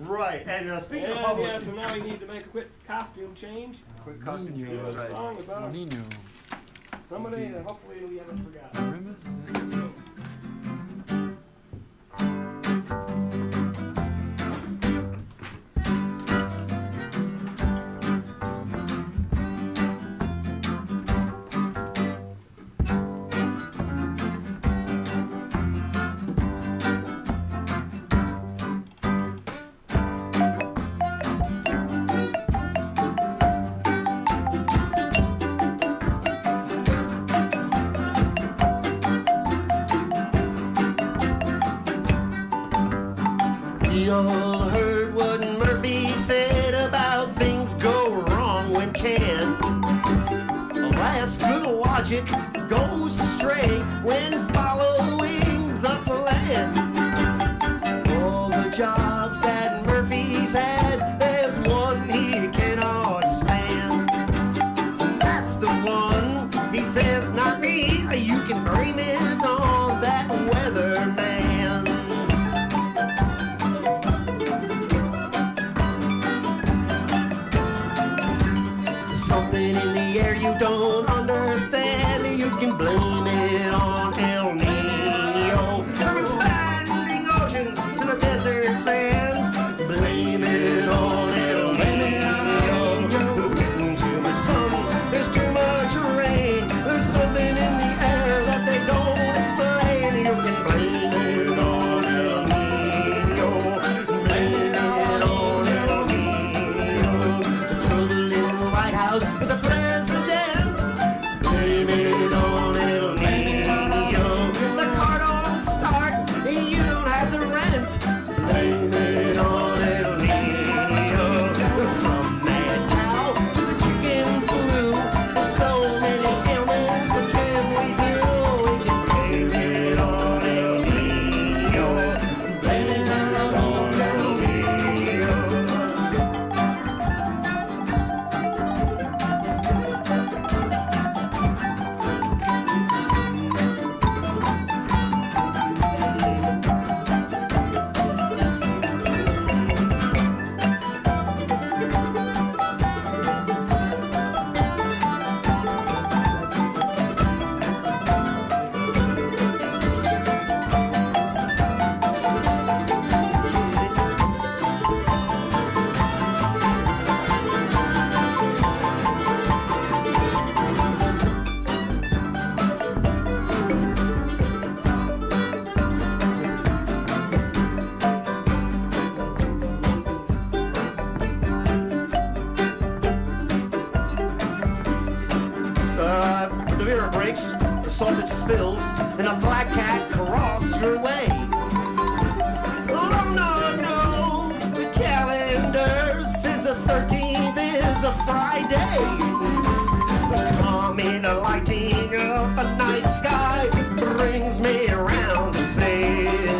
Right, and uh, speaking of And public, yeah, so now we need to make a quick costume change. quick costume change, Do right. song about Nino. somebody that hopefully we haven't forgotten. Grimace? Is that so? All heard what Murphy said about things go wrong when can. Alas, good logic goes astray when following Something in the air you don't breaks, the that spills, and a black cat cross your way. Oh no, no, the calendar says the 13th is a Friday. The comet lighting up a night sky brings me around to say